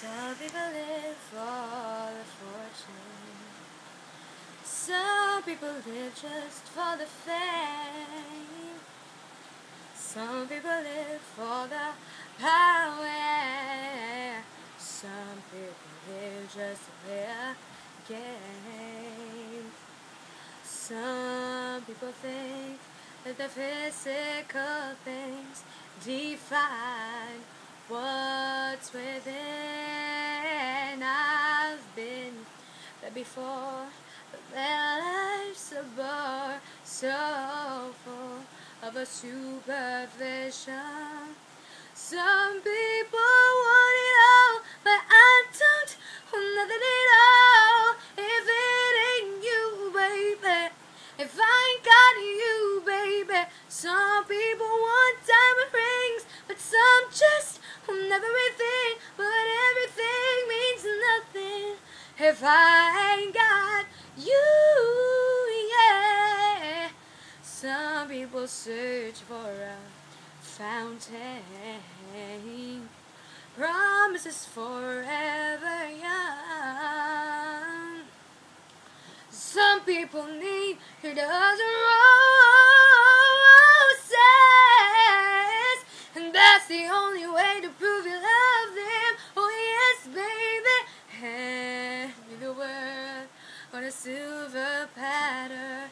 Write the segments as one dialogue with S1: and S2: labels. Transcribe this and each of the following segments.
S1: Some people live for the fortune. Some people live just for the fame. Some people live for the power. Some people live just to play a game. Some people think that the physical things define what's within. Before, but their life's a bore, so full of a supervision. Some people want it all, but I don't want nothing at all. If it ain't you, baby, if I ain't got you, baby. Some people want diamond rings, but some just want everything. If I ain't got you, yeah. Some people search for a fountain, promises forever young. Some people need a dozen roses, and that's the only way to prove you silver platter,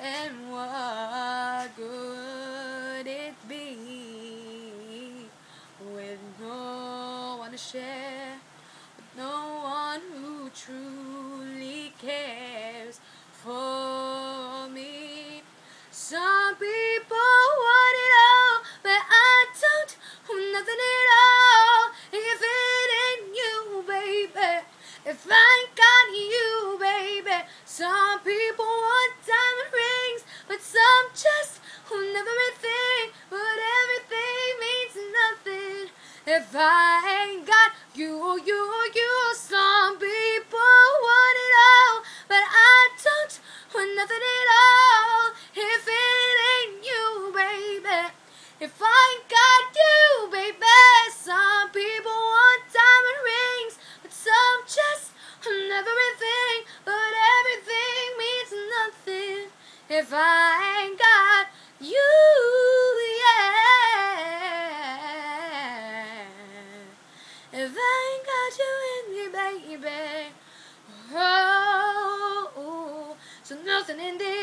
S1: and what good it be with no one to share, with no one who truly cares for me. Some people want it all, but I don't want nothing at all. If it ain't you, baby, if I I ain't got you, you, you. Some people want it all, but I don't want nothing at all. If it ain't you, baby, if I ain't got you, baby. Some people want diamond rings, but some just want everything. But everything means nothing if I ain't got you, If I ain't got you in me, baby. Oh, so nothing in this